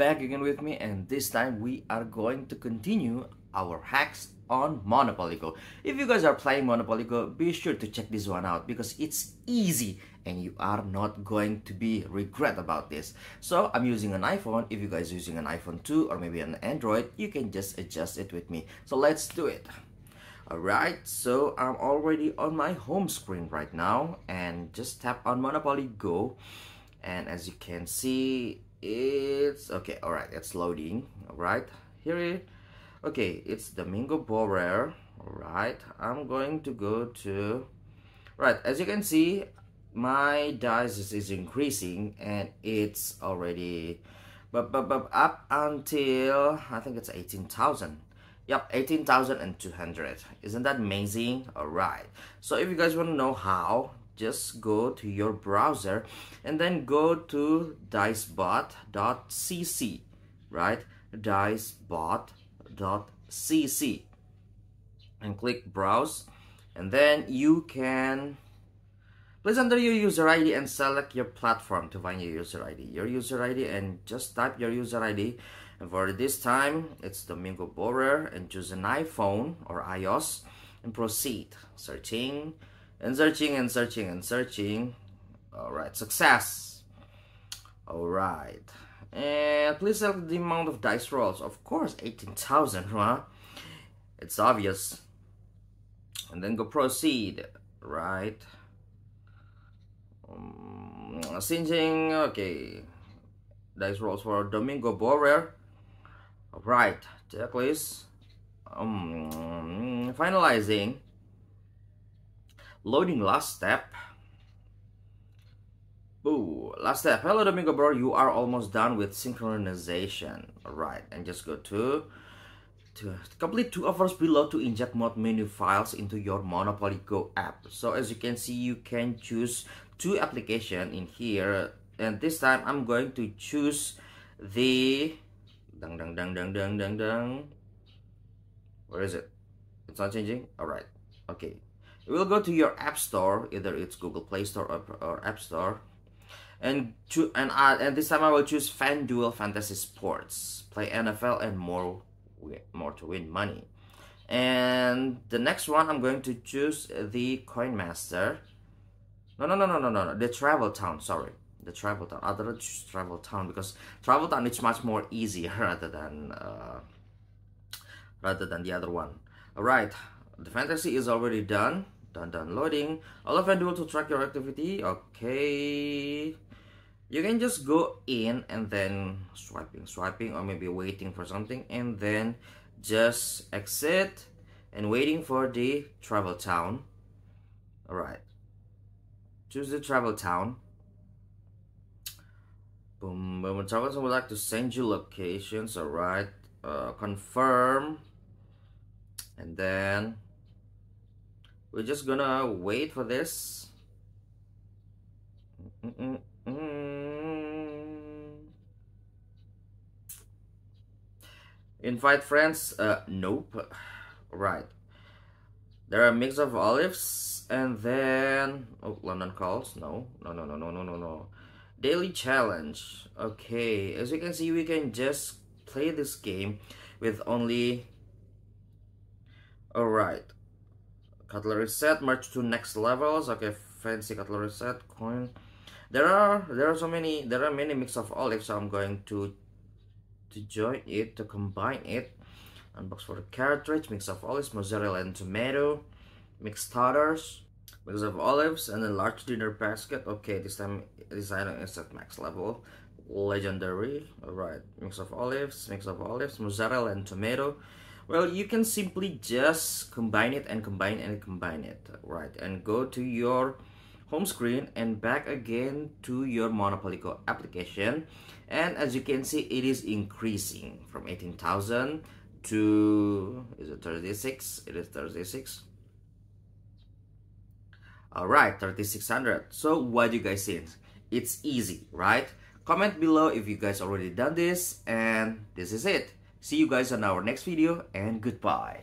back again with me and this time we are going to continue our hacks on Monopoly Go. If you guys are playing Monopoly Go, be sure to check this one out because it's easy and you are not going to be regret about this. So I'm using an iPhone. If you guys using an iPhone 2 or maybe an Android, you can just adjust it with me. So let's do it. Alright, so I'm already on my home screen right now and just tap on Monopoly Go and as you can see it's okay all right it's loading all right here it okay it's Domingo Borrero all right I'm going to go to right as you can see my dice is, is increasing and it's already but, but, but up until I think it's 18,000 Yep, 18,200. Isn't that amazing? Alright. So if you guys want to know how, just go to your browser and then go to dicebot.cc right? dicebot.cc and click browse and then you can please enter your user ID and select your platform to find your user ID your user ID and just type your user ID and for this time it's Domingo Borrero and choose an iPhone or iOS and proceed searching and searching and searching and searching. All right success. All right and please select the amount of dice rolls. Of course 18,000 huh? It's obvious. And then go proceed. Right. Um, singeing okay. Dice rolls for Domingo Borrero right checklist. Um finalizing Loading last step. Boo. Last step. Hello Domingo bro, you are almost done with synchronization. Alright, and just go to to complete two offers below to inject mod menu files into your Monopoly Go app. So as you can see, you can choose two application in here. And this time I'm going to choose the dang dang dang dang dang dang dang. Where is it? It's not changing? Alright. Okay you will go to your app store either it's google play store or, or app store and to and uh, and this time i will choose fanduel fantasy sports. Play nfl and more more to win money. And the next one i'm going to choose the coin master no no no no no no. The travel town sorry. The travel town. I'd choose travel town because travel town is much more easier rather than uh, rather than the other one. All right the fantasy is already done done downloading all of FanDuel to track your activity. Okay. You can just go in and then swiping swiping or maybe waiting for something and then just exit and waiting for the travel town. All right choose the travel town. Boom boom travel town would like to send you locations. All right uh, confirm. And then we're just gonna wait for this. Mm -mm -mm. Invite friends? Uh, nope. Right. There are a mix of olives and then... Oh, London calls? No. No, no, no, no, no, no, no. Daily challenge. Okay. As you can see, we can just play this game with only... Alright cutlery set merge to next levels. Okay fancy cutlery set coin. There are there are so many there are many mix of olives. So i'm going to to join it to combine it. Unbox for the cartridge mix of olives mozzarella and tomato. Mixed starters mix of olives and a large dinner basket. Okay this time this item is at max level. Legendary all right mix of olives mix of olives mozzarella and tomato well, you can simply just combine it and combine and combine it, right? And go to your home screen and back again to your Monopoly Go application. And as you can see, it is increasing from 18,000 to, is it 36? It is 36. Alright, 3600. So what do you guys think? It's easy, right? Comment below if you guys already done this and this is it. See you guys on our next video and goodbye.